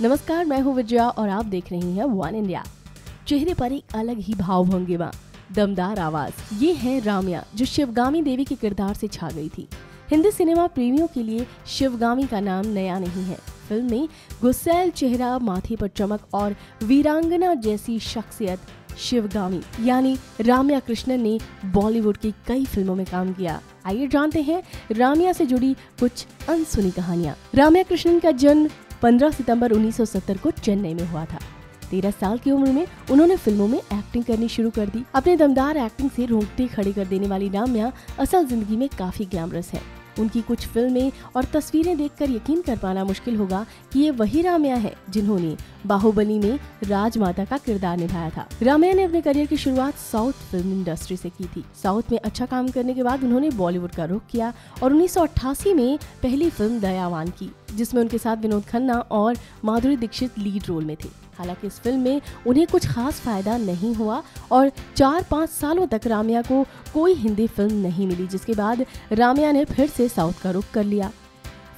नमस्कार, मैं हूँ विजया और आप देख रही हैं वन इंडिया चेहरे पर एक अलग ही भाव भंगिमा, दमदार आवाज़। ये है राम्या, जो शिवगामी देवी के किरदार से छा गई थी। हिंदी सिनेमा प्रेमियों के लिए शिवगामी का नाम नया नहीं है। फ़िल्म में गुस्सैल चेहरा, माथे पर चमक और वीरांगना जैसी शख्सियत शिवगामी, यानी राम्या कृष्णन ने बॉलीवुड की कई फ़िल्मों में काम किया। आइए जानते हैं राम्या से जुड़ी कुछ अनसुनी कहानियाँ। राम्या कृष्णन का जन्म 15 सितंबर 1970 को चेन्नई में हुआ था। तेरह साल की उम्र में उन्होंने फ़िल्मों में एक्टिंग करनी शुरू कर दी। अपने दमदार एक्टिंग से रोंगटे खड़े कर देने वाली राम्या असल ज़िंदगी में काफ़ी ग्लैमरस है। उनकी कुछ फ़िल्में और तस्वीरें देखकर यकीन कर पाना मुश्किल होगा कि ये वही राम्या है जिन्होंने बाहुबली में राजमाता का किरदार निभाया था। राम्या ने अपने करियर की शुरुआत साउथ फ़िल्म इंडस्ट्री से की थी। साउथ में अच्छा काम करने के बाद उन्होंने बॉलीवुड का रुख किया और उन्नीस सौ अट्ठासी में पहली फ़िल्म दयावान की, जिसमें उनके साथ विनोद खन्ना और माधुरी दीक्षित लीड रोल में थे। हालाँकि इस फ़िल्म में उन्हें कुछ खास फ़ायदा नहीं हुआ और चार पाँच सालों तक रामिया को कोई हिंदी फ़िल्म नहीं मिली, जिसके बाद रामिया ने फिर से साउथ का रुख कर लिया।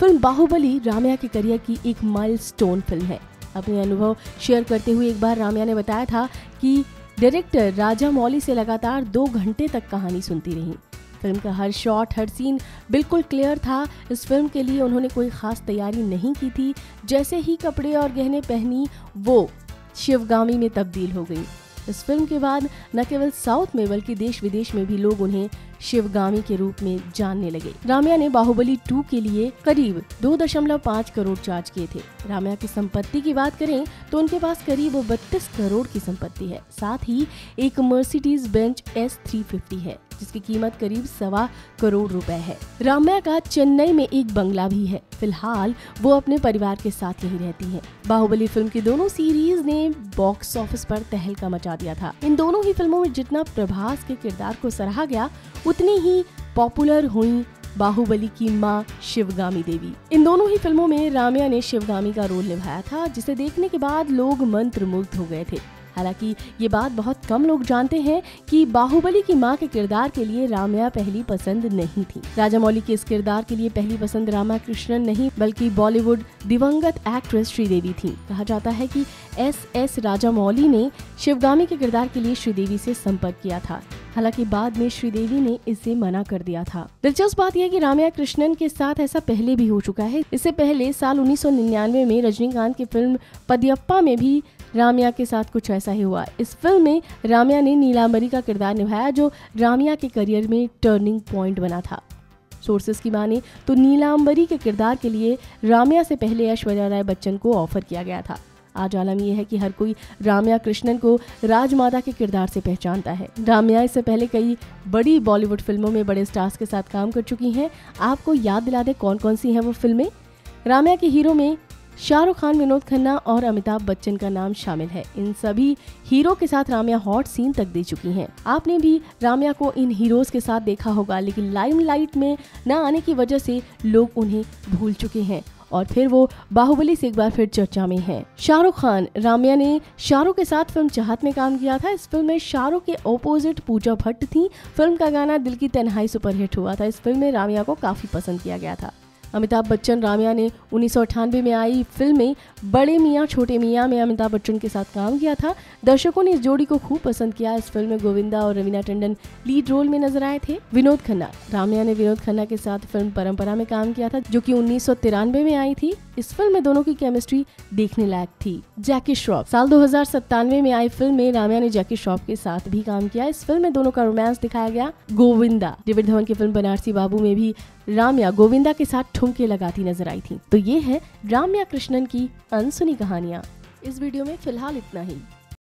फ़िल्म बाहुबली रामिया के करियर की एक माइल फ़िल्म है। अपने अनुभव शेयर करते हुए एक बार रामिया ने बताया था कि डायरेक्टर राजा मौली से लगातार दो घंटे तक कहानी सुनती रही। फ़िल्म का हर शॉट हर सीन बिल्कुल क्लियर था। इस फ़िल्म के लिए उन्होंने कोई खास तैयारी नहीं की थी। जैसे ही कपड़े और गहने पहनी, वो शिवगामी में तब्दील हो गई। इस फ़िल्म के बाद न केवल साउथ में, बल्कि देश विदेश में भी लोग उन्हें शिवगामी के रूप में जानने लगे। रामिया ने बाहुबली टू के लिए करीब दो दशमलव पाँच करोड़ चार्ज किए थे। रामिया की संपत्ति की बात करें तो उनके पास करीब बत्तीस करोड़ की संपत्ति है। साथ ही एक मर्सिडीज बेंच एस है, जिसकी कीमत करीब सवा करोड़ रुपए है। राम्या का चेन्नई में एक बंगला भी है। फ़िलहाल वो अपने परिवार के साथ यही रहती हैं। बाहुबली फ़िल्म की दोनों सीरीज़ ने बॉक्स ऑफ़िस पर तहलका मचा दिया था। इन दोनों ही फ़िल्मों में जितना प्रभास के किरदार को सराहा गया उतनी ही पॉपुलर हुई बाहुबली की माँ शिवगामी देवी। इन दोनों ही फ़िल्मों में राम्या ने शिवगामी का रोल निभाया था, जिसे देखने के बाद लोग मंत्र हो गए थे। हालाँकि ये बात बहुत कम लोग जानते हैं कि बाहुबली की माँ के किरदार के लिए राम्या पहली पसंद नहीं थी। राजा मौली के इस किरदार के लिए पहली पसंद रामा कृष्णन नहीं, बल्कि बॉलीवुड दिवंगत एक्ट्रेस श्रीदेवी थी। कहा जाता है कि एस एस राजा मौली ने शिवगामी के किरदार के लिए श्रीदेवी से संपर्क किया था। हालाँकि बाद में श्रीदेवी ने इसे मना कर दिया था। दिलचस्प बात यह कि राम्या कृष्णन के साथ ऐसा पहले भी हो चुका है। इससे पहले साल 1999 में रजनीकांत की फ़िल्म पदियप्पा में भी रामिया के साथ कुछ ऐसा ही हुआ। इस फ़िल्म में रामिया ने नीलांबरी का किरदार निभाया, जो रामिया के करियर में टर्निंग पॉइंट बना था। सोर्सेस की माने तो नीलांबरी के किरदार के लिए रामिया से पहले ऐश्वर्या राय बच्चन को ऑफ़र किया गया था। आज आलम यह है कि हर कोई रामिया कृष्णन को राजमाता के किरदार से पहचानता है। रामिया इससे पहले कई बड़ी बॉलीवुड फ़िल्मों में बड़े स्टार्स के साथ काम कर चुकी हैं। आपको याद दिला दे कौन कौन सी हैं वो फ़िल्में? रामिया के हीरो में शाहरुख खान, विनोद खन्ना और अमिताभ बच्चन का नाम शामिल है। इन सभी हीरो के साथ रामिया हॉट सीन तक दे चुकी हैं। आपने भी रामिया को इन हीरोज के साथ देखा होगा, लेकिन लाइमलाइट में न आने की वजह से लोग उन्हें भूल चुके हैं। और फिर वो बाहुबली से एक बार फिर चर्चा में है। शाहरुख खान, रामिया ने शाहरुख के साथ फ़िल्म चाहत में काम किया था। इस फ़िल्म में शाहरुख के ओपोजिट पूजा भट्ट थी। फ़िल्म का गाना दिल की तनहाई सुपरहिट हुआ था। इस फ़िल्म में रामिया को काफ़ी पसंद किया गया था। अमिताभ बच्चन, रामिया ने उन्नीस सौ अठानवे में आई फ़िल्म में बड़े मियाँ, छोटे मियाँ में अमिताभ बच्चन के साथ काम किया था। दर्शकों ने इस जोड़ी को खूब पसंद किया। इस फ़िल्म में गोविंदा और रवीना टंडन लीड रोल में नज़र आए थे। विनोद खन्ना, रामिया ने विनोद खन्ना के साथ फ़िल्म परंपरा में काम किया था, जो की उन्नीस सौ तिरानवे में आई थी। इस फ़िल्म में दोनों की केमिस्ट्री देखने लायक थी। जैकी श्रॉफ, साल दो हज़ार सत्तानवे में आई फ़िल्म में रामिया ने जैकी श्रॉफ के साथ भी काम किया। इस फ़िल्म में दोनों का रोमांस दिखाया गया। गोविंदा, डेविड धवन की फ़िल्म बनारसी बाबू में भी राम्या गोविंदा के साथ ठुमके लगाती नज़र आई थी। तो ये है राम्या कृष्णन की अनसुनी कहानियाँ। इस वीडियो में फ़िलहाल इतना ही।